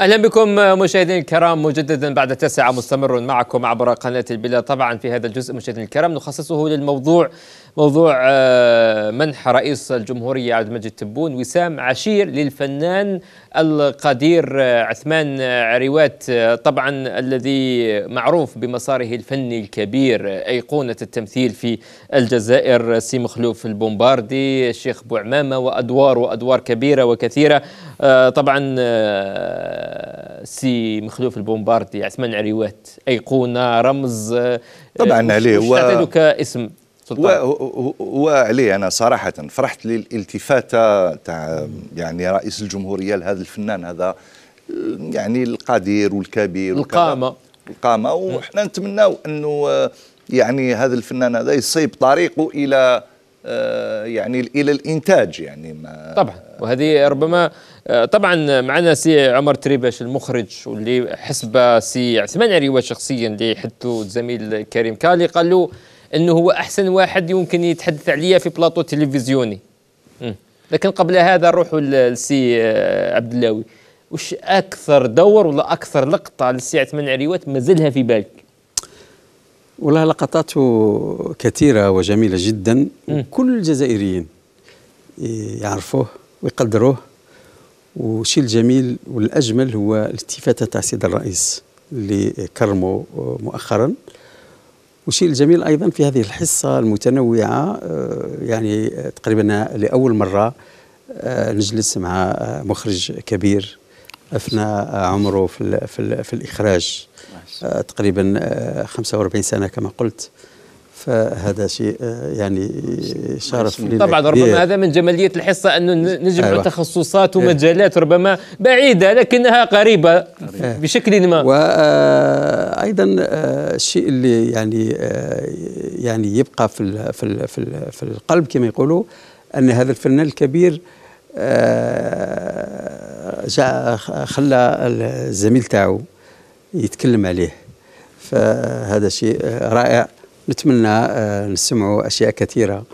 أهلا بكم مشاهدينا الكرام مجددا بعد تسعة مستمر معكم عبر قناة البلاد. طبعا في هذا الجزء مشاهدينا الكرام نخصصه للموضوع موضوع آه، منح رئيس الجمهورية عبد المجيد تبون وسام عشير للفنان القدير آه، عثمان عريوات آه، طبعا الذي معروف بمساره الفني الكبير أيقونة التمثيل في الجزائر سي مخلوف البومباردي الشيخ بوعمامه وأدوار وأدوار كبيرة وكثيرة. طبعا سي مخلوف البومباردي عثمان عريوات أيقونة رمز طبعا عليه. هو كاسم وعليه أنا صراحة فرحت للالتفاته تاع يعني رئيس الجمهورية لهذا الفنان هذا يعني القدير والكبير القامة. القامة. وحنا نتمناو أنه يعني هذا الفنان هذا يصيب طريقه إلى يعني إلى الإنتاج يعني ما. طبعا. وهذه ربما طبعا معنا سي عمر تريباش المخرج واللي حسب سي عثمان عريوه شخصيا اللي حدثه الزميل كريم كالي قال له إنه هو أحسن واحد يمكن يتحدث عليا في بلاطو تلفزيوني. لكن قبل هذا نروحوا للسي آه، عبد اللاوي. وش أكثر دور ولا أكثر لقطة للسي عثمان عريوات مازالها في بالك؟ والله لقطاته كثيرة وجميلة جدا كل الجزائريين يعرفوه ويقدروه. والشيء الجميل والأجمل هو الالتفاته تاع السيد الرئيس اللي كرمه مؤخرا. والشيء الجميل أيضا في هذه الحصة المتنوعة آه، يعني تقريبا لأول مرة آه، نجلس مع آه، مخرج كبير افنى عمره في في, في الإخراج. تقريبا 45 سنة كما قلت. فهذا شيء آه، يعني شرف لنا طبعا ربما هذا من جمالية الحصة انه نجمع أيوة. تخصصات ومجالات ربما بعيدة لكنها قريبة أيوة. بشكل ما. وأيضا آه، آه، الشيء اللي يعني يعني يبقى في في في, في القلب كما يقولوا أن هذا الفنان الكبير جاء خلى الزميل تاعو يتكلم عليه. فهذا شيء رائع. نتمنى آه، نسمعوا أشياء كثيرة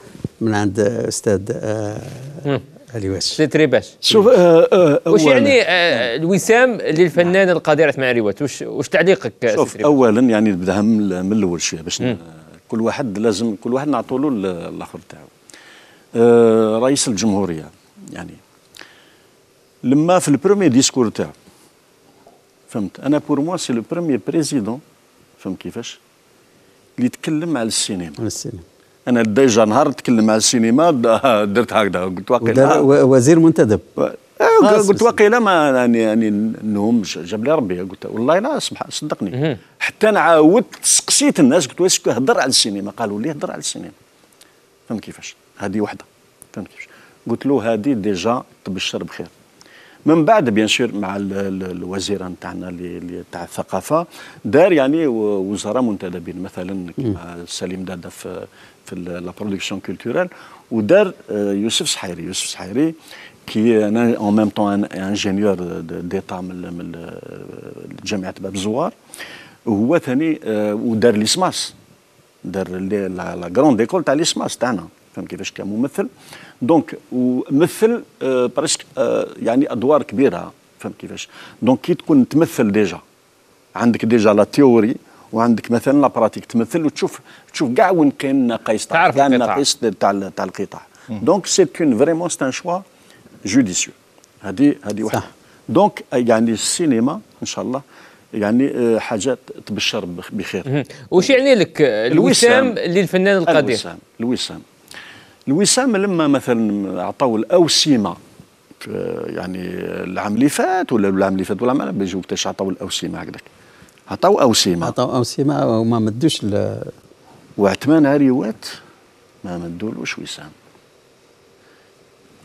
من عند أستاذ آه، علي واش. سيتري باش شوف آه وش يعني الوسام للفنان القدير اسماعيل علي وش وش تعليقك شوف اولا يعني نبداها من الأول شيء باش كل واحد لازم كل واحد نعطوا له الآخر تاعو. رئيس الجمهورية يعني. لما في ال premier discours تاعو فهمت؟ أنا pour moi c'est le premier président فهمت كيفاش؟ اللي يتكلم على السينما. على السينما. أنا déjà نهار نتكلم على السينما درت هكذا. قلت واقيلا. وزير منتدب. آه، قلت واقيلا ما يعني يعني النوم جاب لي ربي. قلت والله لا اسمح صدقني. حتى أنا عاودت سقسيت الناس. قلت واش هضر على السينما؟ قالوا لي هضر على السينما؟ فهمت كيفاش؟ هذه وحدة. فهمت كيفاش؟ قلت له هذه déjà تبشر بخير. من بعد bien sûr مع الوزيره نتاعنا اللي تاع الثقافة. دار يعني وزراء منتدبين مثلا كما سليم دادا في في la production culturelle ودار آه، يوسف سحيري يوسف سحيري كي أنا en même temps ingénieur d'état من جامعة باب الزوار وهو ثاني آه، ودار l'ISMAS. دار la grande école تاع l'ISMAS تاعنا. فهم كيفاش كممثل donc ومثل آه يعني أدوار كبيرة فهمت كيفاش؟ donc كي تكون تمثل déjà عندك déjà la théorie وعندك مثلا la pratique تمثل وتشوف تشوف كاع وين كاين ناقص تعرف كاع ناقص تاع تاع القطاع. donc c'est que vraiment c'est un choix judicieux هذه هذه واحدة. donc يعني السينما إن شاء الله يعني آه، حاجات تبشر بخير. وش يعني لك؟ الوسام للفنان القدير. الوسام. الوسام. الوسام لما مثلا عطاو الأوسمة يعني العام اللي فات ولا العام اللي فات ولا ما بيجوا وقتاش عطاو الأوسمة هكذاك. عطاو أوسمة. عطاو أوسمة وما مدوش وعثمان عريوات ما مدولوش وسام.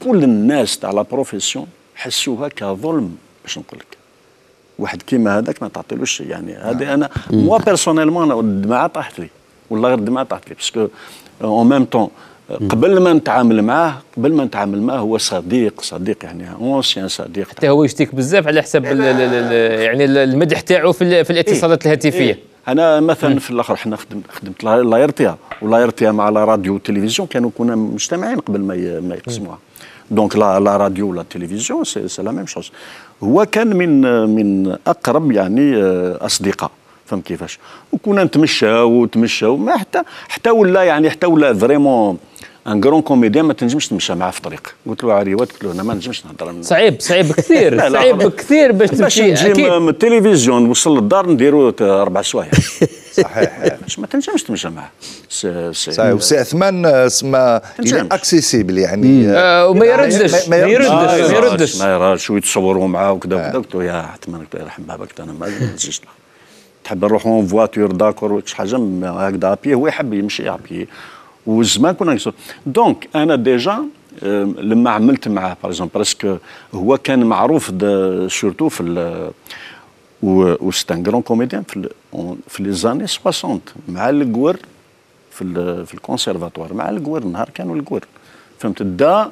كل الناس تاع لا بروفيسيون حسوها كظلم باش نقول لك. واحد كيما هذاك ما تعطيلوش يعني هذا أنا moi personnellement الدمعه طاحت لي. والله غير الدمعه طاحت لي parce que en même temps قبل ما نتعامل معاه قبل ما نتعامل معاه هو صديق صديق يعني ancien صديق حتى هو يشتيك بزاف على حسب يعني المدح تاعو في, في الاتصالات إيه؟ الهاتفية إيه؟ أنا مثلا في الآخر حنا خدمت خدمت l'RTA و l'RTA مع la radio والتلفزيون كانوا كنا مجتمعين قبل ما ما يقسموها donc la la radio ولا التلفزيون c'est la même chose هو كان من من أقرب يعني آه، أصدقاء فهم كيفاش وكنا نتمشاو وتمشاو ما حتى حتى ولا يعني حتى ولا vraiment un grand comédien ما تنجمش تمشى معاه في الطريق قلت له عريوات قلت له أنا ما نجمش نهضر صعيب صعيب كثير صعيب. كثير باش باش تمشي نجي أكيد من التلفزيون نوصل للدار نديروا ت- أربع سوايع صحيح باش ما تنجمش تمشى معاه صحيح وسي عثمان آه، سما تنجمش. accessible يعني آه، آه، وما يعني يردش ما- يردش. ما يردش ما يردش ويتصوروا معاه وكذا وكذا قلت له يا عثمان قلت له يرحم بابك أنا ما نجيش له. تحب نروحوا en voiture d'accord شي حاجة هكذا ابي هو يحب يمشي ابي وزمان كنا نقصر donc أنا déjà آه، لما عملت معاه exemple parce que هو كان معروف surtout في و c'est un grand comédien في في les années 60 مع القور في في الكونسيرفاتوار مع القور نهار كانوا القور. فهمت؟ دا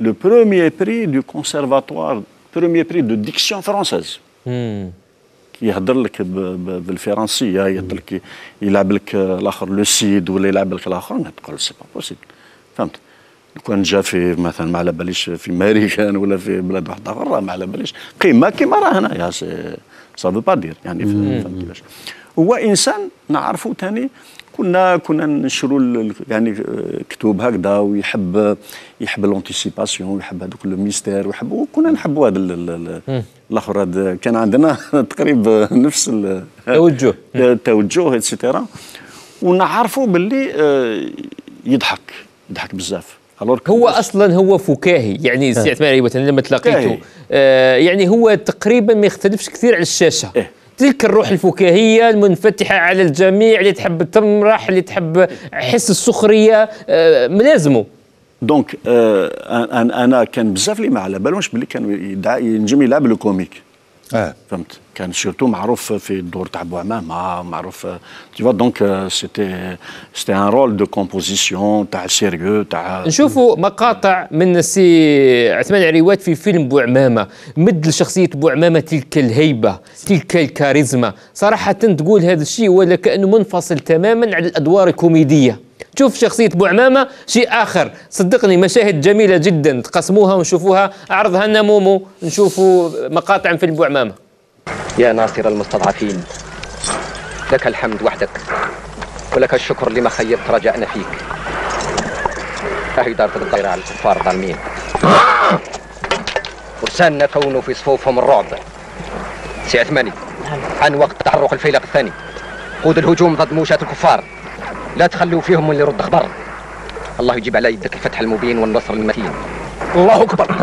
le premier prix de conservatoire premier prix de diction française مم. يهضر لك بالفرنسية يهضر لك يلعب لك الآخر Le Cid ولا يلعب لك الآخر تقول c'est pas possible فهمت؟ لو كان جا في مثلا ما على باليش في ماريكان ولا في بلاد واحد اخر راه ما على باليش. قيمة كيما راه هنايا ça veut pas dire يعني فهمت كيفاش؟ هو إنسان نعرفه ثاني كنا كنا نشروا ال- يعني آه، كتب هكذا ويحب يحب l'anticipation ويحب هذوك ال mystère ويحب وكنا نحبوا هذا ال- ال- ال- الآخر. كان عندنا تقريبا نفس ال- توجه. التوجه et cetera ونعرفوا باللي آه، يضحك يضحك بزاف. هو أصلا هو فكاهي. يعني سي عثمان أيوه أنا لما تلاقيته. آه يعني هو تقريبا ما يختلفش كثير على الشاشة. إيه. تلك الروح الفكاهية المنفتحة على الجميع اللي تحب تمرح اللي تحب حس السخرية آه ملازمه donc آه أنا كان بزاف اللي ما على بالهمش باللي كان ينجم يلعب le comique. آه. فهمت. كان surtout معروف في الدور تاع بوعمامه معروف تي donc c'était c'était un rôle de composition تاع sérieux تاع نشوفوا مقاطع من السي عثمان عريوات في فيلم بوعمامة مد لشخصية بوعمامة تلك الهيبة تلك الكاريزما. صراحة تقول هذا الشيء ولا كأنه منفصل تماما عن الأدوار الكوميدية. شوف شخصية بوعمامة شيء آخر. صدقني مشاهد جميلة جدا. تقسموها ونشوفوها. أعرضها لنا مومو نشوفوا مقاطع من فيلم بوعمامة يا ناصر المستضعفين لك الحمد وحدك ولك الشكر لما خيبت رجاءنا فيك. أهي دارت الضيرة على الكفار الظالمين فرساننا كونوا في صفوفهم الرعب. سي عثماني عن وقت تحرك الفيلق الثاني. قود الهجوم ضد موشات الكفار. لا تخلوا فيهم اللي يرد خبر الله يجيب على يدك الفتح المبين والنصر المتين. الله أكبر.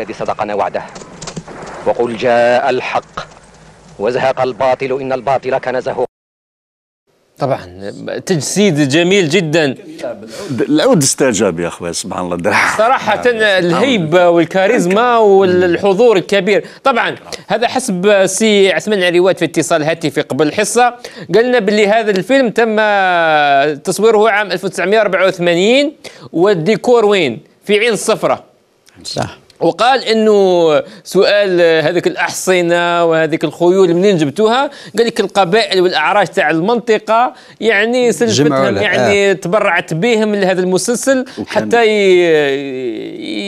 الذي صدقنا وعده. وقل جاء الحق. وزهق الباطل إن الباطل كان زهوقا. طبعا تجسيد جميل جدا. العود استجاب يا اخويا سبحان الله صراحة الهيبة والكاريزما والحضور الكبير. طبعا هذا حسب سي عثمان عريوات في اتصال هاتفي قبل الحصة. قالنا باللي هذا الفيلم تم تصويره عام 1984 والديكور وين؟ في عين الصفرة. صح. وقال إنه سؤال هذيك الأحصنة وهذيك الخيول منين جبتوها؟ قال لك القبائل والأعراج تاع المنطقة يعني سلفتهم يعني تبرعت بهم لهذا المسلسل حتى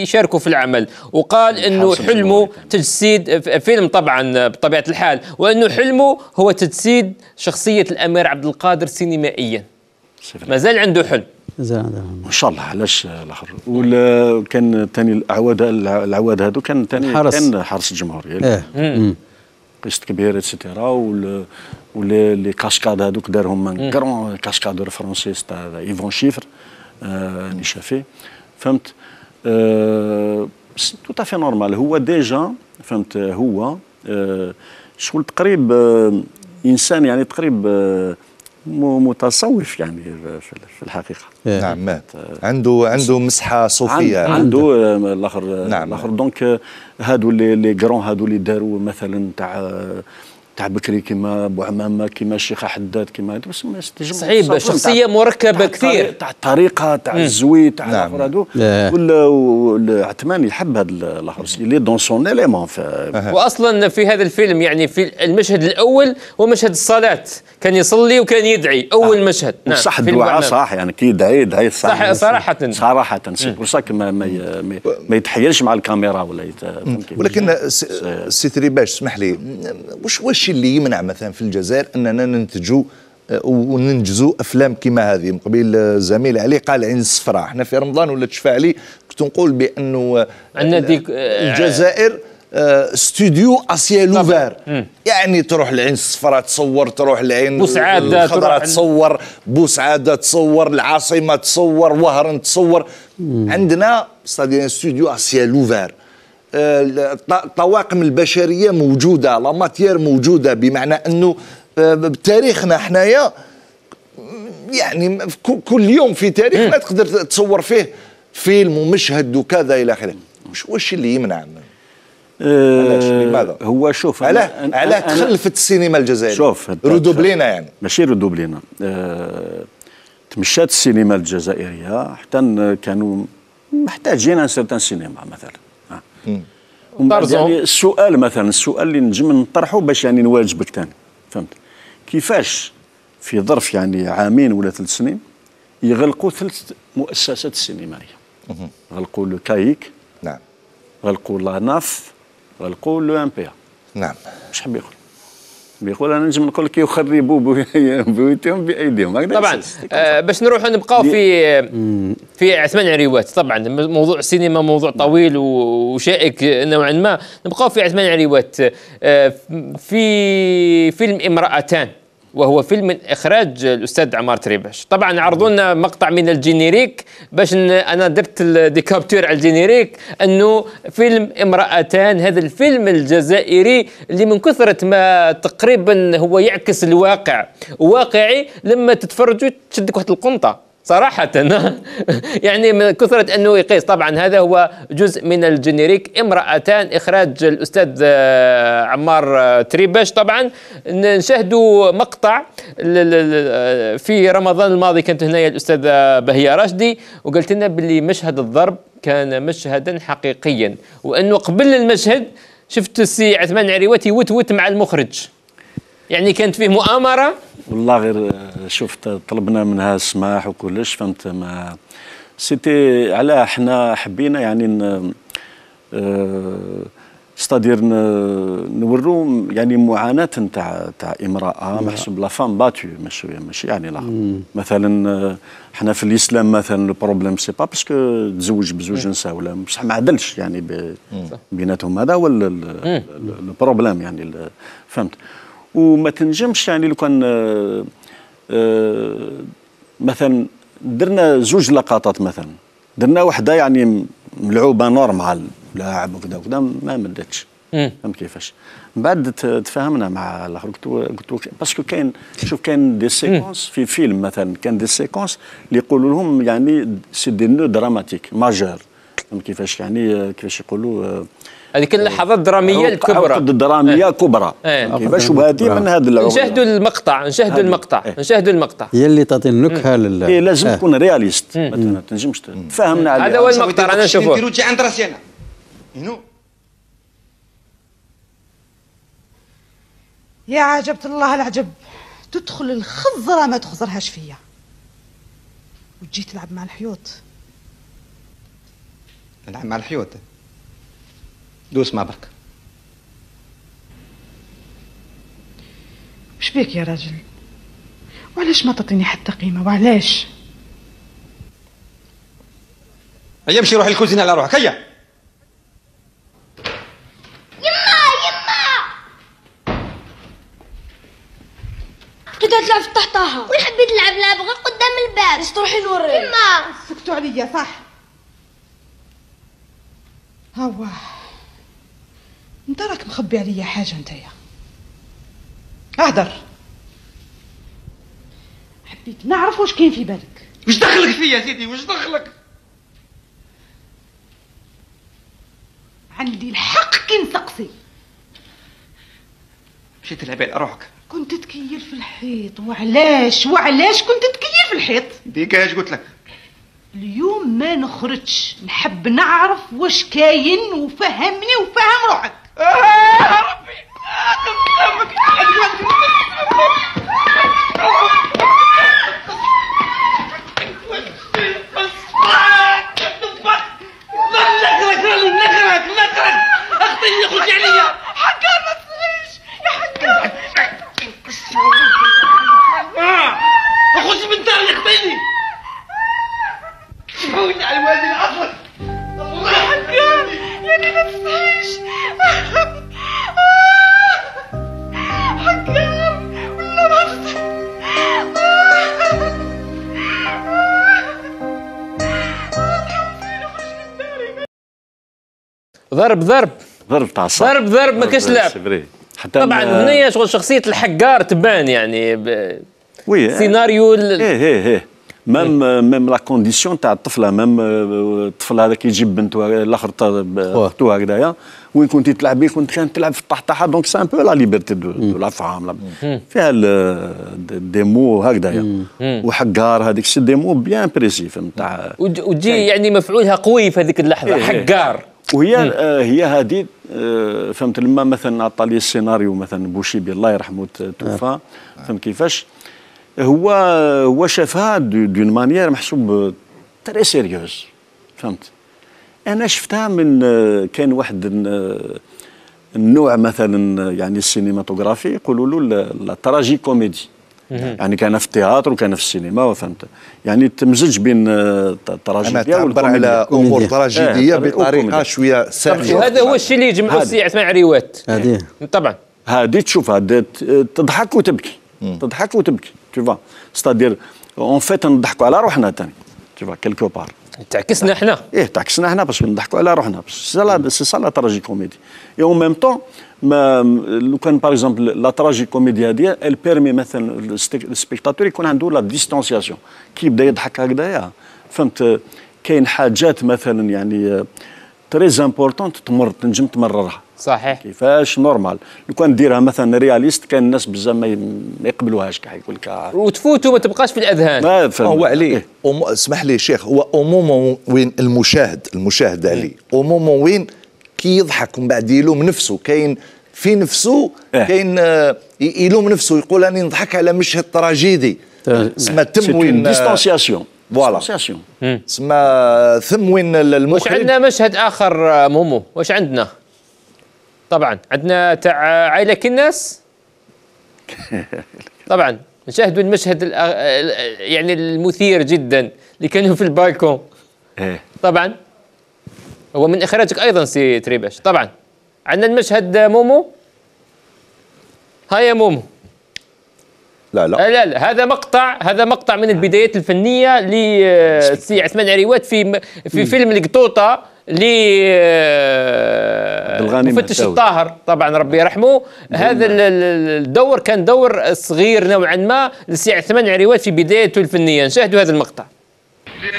يشاركوا في العمل. وقال إنه حرس حلمه. تجسيد فيلم طبعا بطبيعة الحال وإنه حلمه هو تجسيد شخصية الأمير عبد القادر سينمائيا. ما زال عنده حلم. ان شاء الله علاش الأخر؟ وكان ثاني الاعواد العواد هذو كان ثاني حرس. كان حرس الجمهورية. مم. قسط كبير اتسيتيرا وال ولي لي كاسكاد هذوك دارهم من كرون كاسكادور فرونسيس تاع ايفون شيفر آه شافي فهمت؟ آه تو في نورمال هو ديجا فهمت؟ هو آه، شغل تقريب آه، إنسان يعني تقريب آه، متصوف يعني في في الحقيقة. إيه. نعم. مات عنده عنده مسحة صوفية. عن- عنده. آه، الآخر نعم. نعم. الآخر. دونك آه، هادو اللي لي كرون هادو اللي داروا مثلا تاع تاع بكري كيما بو عمامة كيما الشيخ حداد كيما بس ما صافي شخصية مركبة كثير. تاع الطريقة تاع الزوي تاع نعم. ولا عثمان يحب هذا الآخر اللي دون سون اليمون واصلا في هذا الفيلم يعني في المشهد الأول هو مشهد الصلاة. كان يصلي وكان يدعي. أول مشهد. نعم. صح الدعاء. صح. يعني كي يدعي يدعي صح، صراحة. صراحة. c'est pour ça ما ما ما- ما يتحيرش مع الكاميرا ولا؟ ولكن س- سي تريباش اسمح لي. واش واش اللي يمنع مثلا في الجزائر أننا ننتجوا آه، وننجزوا أفلام كما هذه. من قبيل آه، زميل علي قال عين الصفراء. إحنا في رمضان ولا تشفى علي؟ كنت نقول بأنه عندنا ديك- آه، الجزائر آه، استوديو à ciel ouvert يعني تروح العين الصفراء تصور تروح العين بوسعادة الخضراء تصور بوسعاده تصور العاصمة تصور وهران تصور. عندنا استوديو à ciel ouvert الطواقم البشرية موجودة la matière موجودة بمعنى أنه آه، بتاريخنا حنايا يعني كل- يوم في تاريخنا تقدر تصور فيه فيلم ومشهد وكذا إلى آخره. واش واش اللي يمنع؟ علاش؟ لماذا؟ هو شوف علاه علاه تخلفت السينما الجزائرية. شوف ردوبلينا يعني. ماشي ردوبلينا آه، تمشات السينما الجزائرية حتى كانوا محتاجين ان سيرتان سينما مثلا. يعني السؤال مثلا السؤال اللي نجم نطرحه باش يعني نواجبك ثاني فهمت؟ كيفاش في ظرف يعني عامين ولا ثلاث سنين يغلقوا ثلاث مؤسسات سينمائيه غلقوا لو كايك نعم. غلقوا لا ناف غلقوا لو إم بي نعم. مش حاب يقول. بيقول أنا نجم نقول لك يخربوا بيوتهم بأيديهم. طبعا. آه باش نروح نبقاو في في عثمان عريوات طبعا موضوع السينما موضوع طويل و- وشائك نوعا ما. نبقاو في عثمان عريوات آه في فيلم امرأتان. وهو فيلم من إخراج الأستاذ عمار تريباش طبعا عرضوا لنا مقطع من ال générique باش أنا درت ال des captures على ال générique إنه فيلم امرأتان هذا الفيلم الجزائري اللي من كثرة ما تقريبا هو يعكس الواقع. واقعي لما تتفرجوا تشدك واحد القنطة. صراحة يعني من كثرة أنه يقيس. طبعا هذا هو جزء من ال générique. امرأتان إخراج الأستاذ آه، عمار آه، تريباش. طبعا نشاهدوا مقطع في رمضان الماضي كانت هنا الأستاذة بهية راشدي وقالت لنا باللي مشهد الضرب كان مشهدا حقيقيا. وأنه قبل المشهد شفت السي عثمان عريوات يوتوت مع المخرج. يعني كانت فيه مؤامرة؟ والله غير آه، شفت طلبنا منها السماح وكلش فهمت؟ ما سيتي على إحنا حبينا يعني ن آه، c'est-à-dire نورو يعني معاناة نتاع تاع امرأة محسوب la femme battue ماشي ماشي يعني لا. مثلا آه، إحنا في الإسلام مثلا ال problème c'est pas parce que تزوج بزوج نساء ولا بصح ما عدلش يعني بيناتهم هذا هو ال- ال- ال- ال problème يعني فهمت؟ وما تنجمش يعني لو كان آه، آه، مثلا درنا زوج لقطات مثلا. درنا وحدة يعني ملعوبة normal لاعب وكذا وكذا ما مدتش. فهمت كيفاش؟ من بعد تفاهمنا مع الآخر. قلت له- قلت parce que كاين شوف كاين des séquences في فيلم مثلا كاين des séquences اللي يقولوا لهم يعني c'est des nœuds dramatiques majeurs. فهمت كيفاش؟ يعني آه، كيفاش يقولوا آه، هذيك اللحظات الدرامية الكبرى. عقد دراميه كبرى إيه. كيفاش وهذه من هذا العقد نشاهدوا المقطع نشاهدوا. المقطع إيه. نشاهدوا المقطع. هي اللي تعطي النكهه لل إيه لازم آه. تكون رياليست. ما تنجمش تفهمنا عليها. هذا هو المقطع أنا نشوفه. نديرو تجي عند راسي أنا يا عجبة الله العجب. تدخل الخضرة ما تخزرهاش فيا. وتجي تلعب مع الحيوط. نلعب مع الحيوت دوس ما برك وش بيك يا راجل وعلاش ما تعطيني حتى قيمة؟ وعلاش؟ هيا امشي روح الكوزينة على روحك هيا. قدرت تلعب في تحتها وأنا حبيت نلعب لعبة غير قدام الباب. بس تروحي نوري. يما! سكتوا عليا صح. هوا. انت راك مخبي عليا حاجة نتايا. اهدر. حبيت نعرف واش كاين في بالك. وش دخلك فيا سيدي؟ وش دخلك؟ عندي الحق كي نسقسي. مشيت تلعبي على روحك. كنت تكير في الحيط وعلاش؟ وعلاش كنت تكير في الحيط؟ ديك اش قلت لك؟ اليوم ما نخرجش. نحب نعرف واش كاين وفهمني وفهم روحك. آه ربي. ضرب ضرب. ضرب تاع الصح ضرب ضرب ما كاش لعب طبعا ما- هنا شغل شخصية الحقار تبان يعني ب- oui سيناريو ال- إيه إيه إيه même même la condition تاع الطفلة même آه، الطفل هذاك يجيب بنته الآخر اخته هكذايا. وين كنتي تلعبي كنت كانت تلعب في الطحطحة. donc c'est un peu la liberté de de la femme فيها ال- des mots هكذايا. وحقار هذيك c'est des mots bien précis فهمت؟ تاع وتجي يعني مفعولها قوي في هذيك اللحظة إيه، إيه. حقار. وهي آه هي هذه آه فهمت لما مثلا عطى لي السيناريو مثلا بوشيبي الله يرحمه توفى فهمت كيفاش؟ هو هو شافها d'une manière محسوب très sérieuse فهمت؟ أنا شفتها من آه، كان واحد ال- النوع مثلا يعني السينماتوغرافي يقولوا له la tragi-comédie يعني كان في ال théâtre وكان في السينما وفهمت. يعني تمزج بين آه، التراجيديا تعبر والكوميديا. على أمور. تراجيدية إيه، بطريقة. شوية سهله وهذا هو الشيء اللي يجمع. السي عثمان عريوات هذه. طبعا. هذه تشوفها د- تضحك وتبكي. تضحك وتبكي vois. c'est-à-dire en fait نضحكوا على روحنا تاني tu vois quelque part تعكسنا. إحنا. إيه تعكسنا إحنا باش نضحكوا على روحنا. là c'est ça la tragi-comédie et en même temps mais لو كان par exemple la tragi-comédie هذه ال permet مثلا ال spectateur يكون عنده la distanciation كي يبدا يضحك هكذايا. فهمت؟ كاين حاجات مثلا يعني très importantes تمر تنجم تمررها. صحيح. كيفاش normal. لو كان ديرها مثلا réaliste كان الناس بزاف ما يقبلوهاش كاع يقول لك آه، وتفوت وما تبقاش في الأذهان. هو عليه إيه. أم... اسمح لي شيخ هو au moment وين المشاهد المشاهد عليه au moment وين؟ كي يضحك ومن بعد يلوم نفسه. كاين في نفسه إيه. كاين آه، يلوم نفسه يقول راني نضحك على مشهد تراجيدي. اسمها تم وين آه، distanciation voilà. اسمها ثم وين ال- واش المخرج عندنا مشهد آخر آه، مومو واش عندنا؟ طبعا. عندنا تاع عائلة كناس؟ طبعا. نشاهدوا المشهد يعني المثير جدا اللي كانوا في البالكون. إيه. طبعا. هو من إخراجك أيضا سي تريباش. طبعا. عندنا المشهد مومو؟ هيا مومو. لا لا. لا لا. هذا مقطع هذا مقطع من البدايات الفنية لسي عثمان عريوات في في فيلم القطوطه مفتش. الطاهر. طبعا ربي يرحمه. هذا ال- ال- الدور كان دور صغير نوعا ما لسي عثمان عريوات في بدايته الفنيه نشاهدوا هذا المقطع.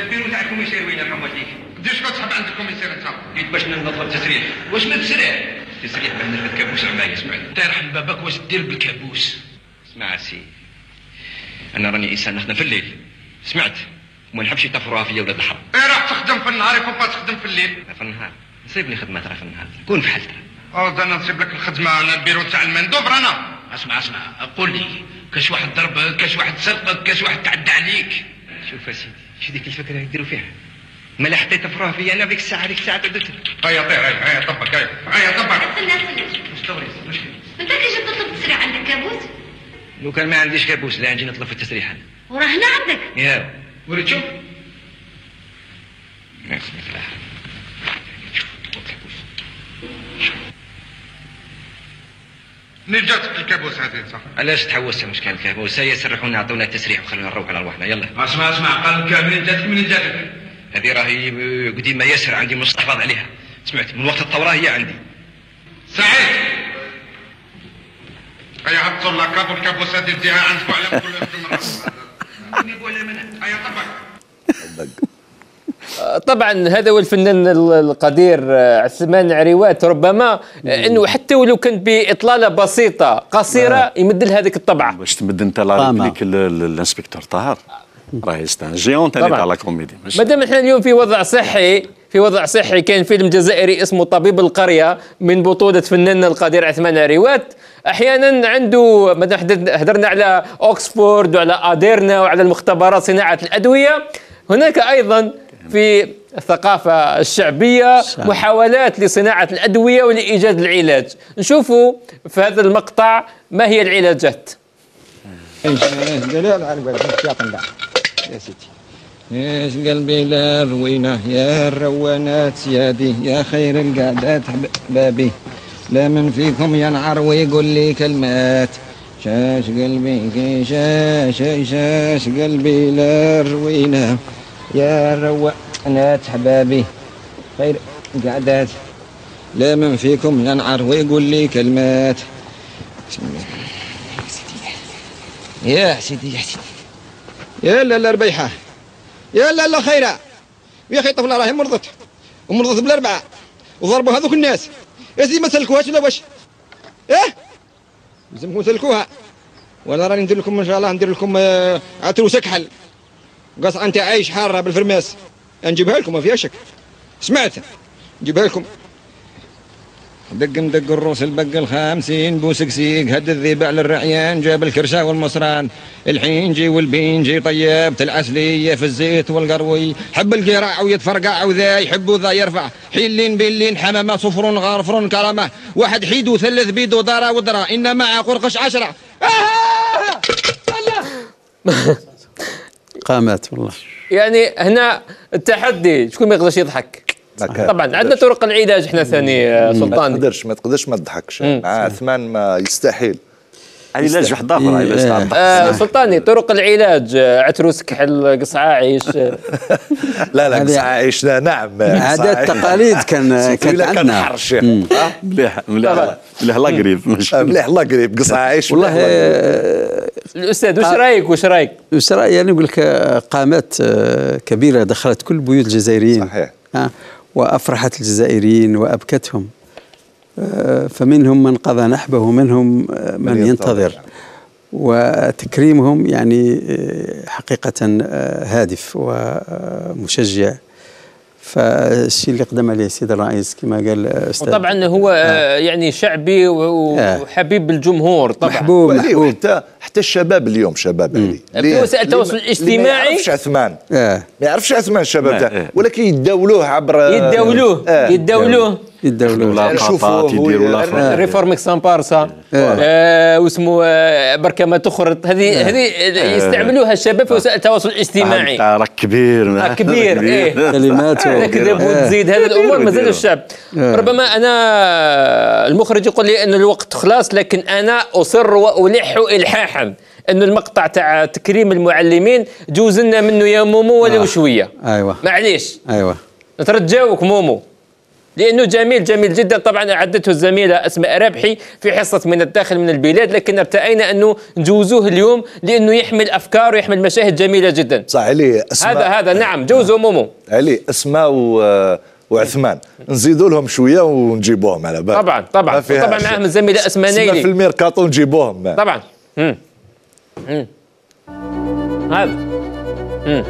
البيرو تاعكم يسير وين يرحم والديك ديش كتحب عندكم يسير أنت؟ قلت باش نطلب تسريح واش ما تسريح تسريح باه نرفد كابوس عماية اسمعني انت يرحم باباك واش دير بالكابوس؟ اسمع سي. أنا راني إنسان نخدم في الليل. سمعت؟ وما نحبش يطفروها فيا ولاد الحرب. إيه راح تخدم في النهار يكون با تخدم في الليل. في النهار. نصيب لي خدمة ترى في النهار. كون في حالتها آه أنا نصيب لك الخدمة أنا البيرو تاع المندوب رانا. اسمع اسمع. قول لي كاش واحد ضربك كاش واحد سرقك كاش واحد تعدى عليك. شوف يا سيدي شو ديك الفكرة اللي يديروا فيها؟ ما لا حتى يطفروها فيا أنا ديك الساعة ديك الساعة تعدت هيا طير هيا هيا طبق هيا. هيا طبق استنى استنى مش دوري مش انت كي جيت تطلب تسريع عندك كابوس؟ لو كان ما عنديش كابوس لا نجي نطلب في التسريح. أنا وراه هنا عندك؟ يا. شوف بسم الله. شوف الكابوس هذه صح؟ علاش تحوست مش كان الكابوس؟ هيا سرحونا عطونا التسريح. وخلونا نروح على رواحنا يلا. أسمع أسمع. قال منين جاتك منين جاتك؟ هذه راهي قديمة ياسر عندي مستحفظ عليها. سمعت؟ من وقت الثوره هي عندي. سعيد. هيا هبطوا اللقب والكابوسات اديها عندك وعلى كل طبعا هذا هو الفنان القدير آه، عثمان عريوات ربما آه، إنه حتى ولو كان بإطلالة بسيطة قصيرة يمد لها هذيك الطبعة. باش تمد أنت la. réplique ال inspecteur طاهر. راهي جيون. تاع la comédie ماشي- ما دام إحنا اليوم في وضع صحي في وضع صحي كان فيلم جزائري اسمه طبيب القريه من بطوله فناننا القدير عثمان عريوات أحيانا عنده حدد- هدرنا على اوكسفورد وعلى اديرنا وعلى المختبرات صناعه الادويه هناك أيضا في الثقافة الشعبية الشعب. محاولات لصناعة الأدوية ولإيجاد العلاج نشوفوا في هذا المقطع ما هي العلاجات دلال على بالك يا سيدي إيش قلبي لا روينه يا الروانات سيادي يا خير القعدات احبابي لا من فيكم ينعر ويقول لي كلمات. شاش قلبي كي شاش شاش قلبي لا روينه يا الروانات احبابي خير القعدات. لا من فيكم ينعر ويقول لي كلمات. يا سيدي يا سيدي يا لا ربيحة. يا لا لا خيرة يا أخي طفلة راهي مرضت ومرضت بالأربعة وضربوا هذوك الناس. يا سيدي ما سلكوهاش ولا واش؟ إيه؟ لازمكم تسلكوها ولا راني ندير لكم إن شاء الله ندير لكم آه، عتروس كحل قصعة أنت عايش حارة بالفرماس. نجيبها لكم ما فيها شك. سمعت؟ نجيبها لكم. دق مدق الروس البق الخامسين بوسكسيك هد الذيب على الرعيان جاب الكرشة والمصران. الحينجي والبينجي طيبت العسلية في الزيت والقروي. حب القراع ويتفرقع وذا يحب وذا يرفع. حيلين بيلين حمامة صفر غارفر كرمة واحد حيد وثلث بيد ودرا ودرا إن مع قرقش عشرة! قامات والله. يعني هنا التحدي شكون ما يقدرش يضحك؟ ما كان. طبعا عندنا طرق العلاج إحنا ثاني آه، ما سلطان. تقدرش ما تقدرش ما تضحكش. مع عثمان ما يستحيل. علاج واحد آخر علاج الضغط. آه سلطاني طرق العلاج آه، عتروس كحل قصعة عيش لا لا هذه- قص عايشنا نعم. عادات تقاليد كان كانت كان عندنا. حر الشيخ مليح مليح مليح لا قريب مليح الله قريب. قص عايش والله الله الأستاذ وش رأيك وش رأيك؟ وش رأيي يعني نقول لك قامات كبيرة دخلت كل بيوت الجزائريين. صحيح. وأفرحت الجزائريين وأبكتهم. آه، فمنهم من قضى نحبه ومنهم آه، من ينتظر. وتكريمهم يعني آه، حقيقة هادف ومشجع. فالشيء اللي قدم عليه السيد الرئيس كما قال آه، أستاذ وطبعا هو آه، يعني شعبي آه. وحبيب الجمهور طبعا. محبوب محبوب. وحتى حتى الشباب اليوم شباب علي في وسائل التواصل اللي ما الاجتماعي؟ يعرفش عثمان؟ آه. ما يعرفش عثمان الشباب إيه. ولكن يتداولوه عبر يتداولوه آه. يتداولوه يرى- الآخر ريفورميك سامبارسا آه. واسمه آه بركة ما تخرط هذه هذه يستعملوها الشباب في وسائل التواصل الاجتماعي. راك كبير. راك كبير، إيه. كلماته تكذب آه. وتزيد هذه الأمور مازال. الشاب آه. ربما أنا المخرج يقول لي أن الوقت خلاص لكن أنا أصر وألح الحاحا انه المقطع تاع تكريم المعلمين جوز لنا منه يا مومو ولو آه. شوية. أيوة. معليش. أيوة. نترجاوك مومو. لأنه جميل جميل جدا. طبعا اعدته الزميلة اسماء رابحي في حصة من الداخل من البلاد لكن ارتأينا أنه نجوزوه اليوم لأنه يحمل افكار ويحمل مشاهد جميلة جدا. صح علي اسماء هذا هذا نعم. جوزوا مومو. علي اسماء و... وعثمان. نزيدوا لهم شوية ونجيبوهم على بالك طبعا طبعا. طبعا. معهم الزميلة اسماء اسماء في نيلي الميركاتو نجيبوهم. طبعا. مم. مم. هذا. مم.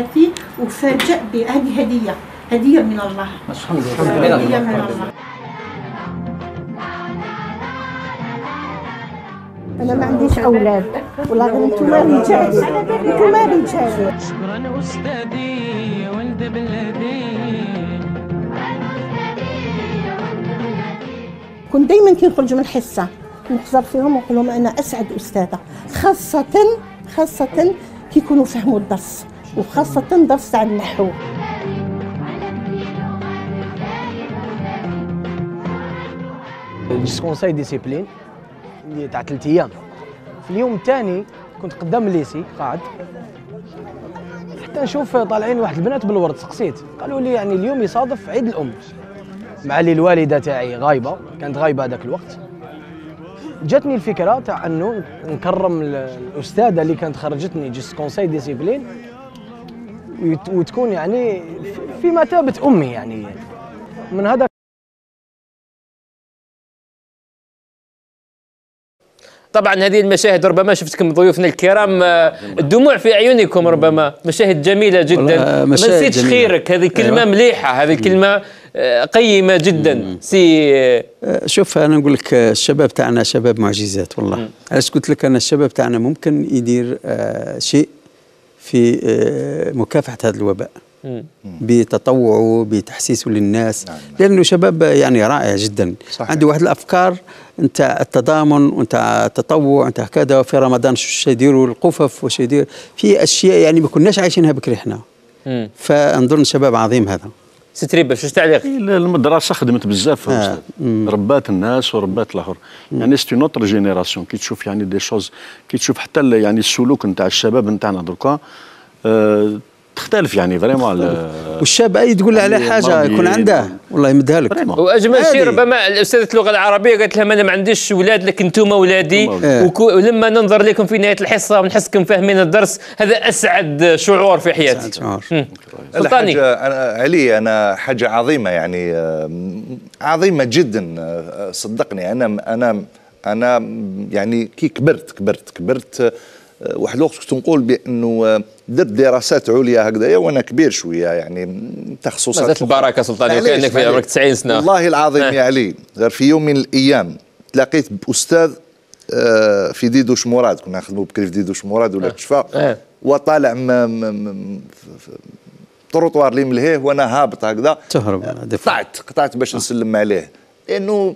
حياتي وفاجأ بهذه هدية هدية من الله. الحمد هدية من الله. أنا ما عنديش أولاد. والله أنتم رجالي أنتم رجالي شكرا أستاذي ولد بلادي. كنت دائما كي نخرج من الحصة نحضر فيهم ونقول لهم أنا أسعد أستاذة. خاصة خاصة كي يكونوا فهموا الدرس. وخاصة درس تاع النحو. conseil discipline اللي تاع ثلاث أيام. في اليوم الثاني كنت قدام ال lycée قاعد. حتى نشوف طالعين واحد البنات بالورد سقسيت. قالوا لي يعني اليوم يصادف عيد الأم. مع لي الوالدة تاعي غايبة كانت غايبة هذاك الوقت. جاتني الفكرة تاع أنه نكرم ال- الأستاذة اللي كانت خرجتني juste conseil discipline وتكون يعني في- مثابه أمي يعني. من هذا طبعا هذه المشاهد ربما شفتكم ضيوفنا الكرام آه، الدموع في اعينكم ربما. مشاهد جميلة جدا. والله، ما نسيتش. خيرك. هذه كلمة أيوة. مليحة هذه كلمة آه، قيمة جدا. سي آه، آه، شوف أنا نقول لك آه، الشباب تاعنا شباب معجزات والله. علاش قلت لك أنا الشباب تاعنا ممكن يدير آه، شيء في آه، مكافحة هذا الوباء. بتطوعه بتحسيسه للناس. لأنه شباب يعني رائع جدا. صحيح. عنده واحد الأفكار أنت التضامن وانت التطوع أنت كذا في رمضان شو يديروا القفف وش يدير في أشياء يعني ما كناش عايشينها بكري إحنا. فنظن شباب عظيم هذا. سي تريباش تعليق؟ المدرسة خدمت بزاف آه. ربات الناس وربات الآخر. يعني c'était notre génération كي تشوف يعني des choses كي تشوف حتى يعني السلوك نتاع الشباب نتاعنا دركا. آه تختلف يعني vraiment والشاب أي تقول له على يعني حاجة يكون عنده؟ والله يمدها لك. وأجمل شيء. ربما الأستاذة اللغة العربية قالت لهم أنا ما عنديش أولاد لكن أنتم اولادي. وكو- ولما ننظر لكم في نهاية الحصة ونحسكم فاهمين الدرس هذا أسعد شعور في حياتي. شعور. سلطاني. حاجة أنا علي أنا حاجة عظيمة يعني آم، عظيمة جدا آه، صدقني. أنا أنا أنا يعني كي كبرت كبرت كبرت آه، واحد الوقت كنت نقول بأنه آه، درت دراسات عليا هكذايا وأنا كبير شوية يعني تخصصات مازالت البركة سلطاني معليش، وكأنك في. عمرك 90 سنة. والله العظيم آه. يا علي غير في يوم من الأيام تلاقيت بأستاذ آه، في ديدوش مراد كنا نخدموا بكري في ديدوش مراد ولا كشفا آه. وطالع م- م- م- ف- ف- طروطوار اللي ملهيه وأنا هابط هكذا. تهرب قطعت قطعت باش نسلم عليه. لأنه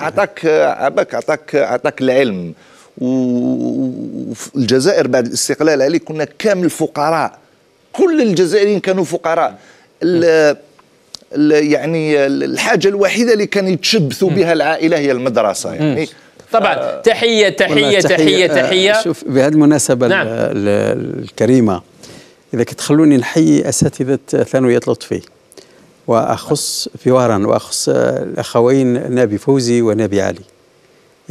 عطاك عباك عطاك عطاك العلم. و- وفي الجزائر بعد الاستقلال عليه كنا كامل فقراء. كل الجزائريين كانوا فقراء. ال- ال- يعني الحاجة الوحيدة اللي كان يتشبثوا بها العائلة هي المدرسة يعني. طبعا. تحية تحية والله تحية آه، تحية. شوف بهذه المناسبة نعم. نعم. الكريمة إذا كنت تخلوني نحيي أساتذة ثانوية لطفي وأخص في وهران وأخص آه، الأخوين نبي فوزي ونبي علي.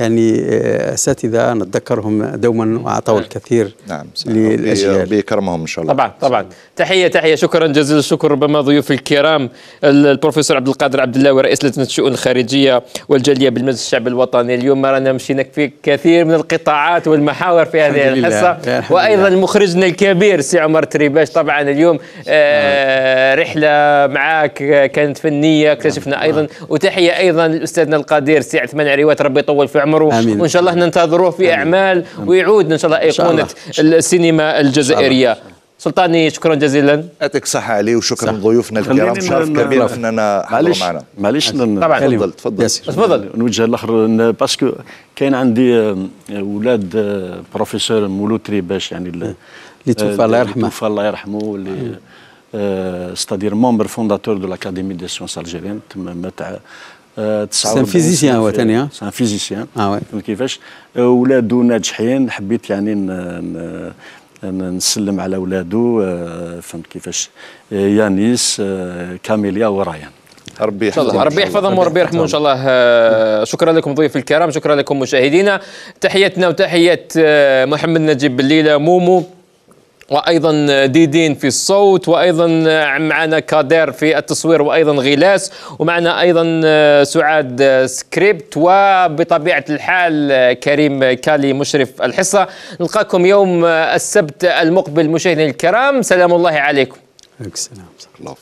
يعني آه، أساتذة نتذكرهم دوما وأعطوا الكثير نعم للأجيال. للاجيال بيكرمهم إن شاء الله. طبعا طبعا. تحية تحية. شكرا جزيل الشكر ربما ضيوف الكرام. ال- البروفيسور عبد القادر عبد الله ورئيس لجنة الشؤون الخارجية والجالية بالمجلس الشعبي الوطني. اليوم رانا مشينا في كثير من القطاعات والمحاور في هذه. الحصة. الحمد وأيضا. مخرجنا الكبير سي عمر تريباش. طبعا اليوم آه رحلة معك كانت فنية اكتشفنا أيضا. وتحية أيضا لأستاذنا القدير سي عثمان عريوات. ربي يطول في عمره آمين. وإن شاء الله ننتظروه في إعمال ويعود إن شاء الله شاء الله. ايقونه السينما الجزائرية. سلطاني شكرا جزيلا. يعطيك الصحه علي وشكرا. لضيوفنا الكرام. شرف كبير إننا معليش معنا. معليش ن- طبعا. تفضل تفضل. تفضل. نوجه الآخر parce que كاين عندي أولاد آه، بروفيسور مولود تريباش يعني ال- اللي توفى آه، الله يرحمه. توفى الله يرحمه اللي c'est-à-dire membre fondateur de l'académie des sciences algérienne تما 49 physicien هو ها؟ c'est un physicien. آه oui. فهمت كيفاش؟ ولادو ناجحين حبيت يعني نسلم على ولادو آه، فهمت كيفاش؟ آه، يانيس آه، كاميليا ورايان. ربي يحفظهم ربي يحفظهم وربي يرحمهم إن شاء الله. شكرا لكم ضيوف الكرام شكرا لكم مشاهدينا. تحياتنا وتحيه آه، محمد نجيب بالليلة مومو. وأيضا ديدين في الصوت وأيضا معنا كادير في التصوير وأيضا غلاس ومعنا أيضا سعاد scripte وبطبيعة الحال كريم كالي مشرف الحصة. نلقاكم يوم السبت المقبل مشاهدينا الكرام سلام الله عليكم. السلام الله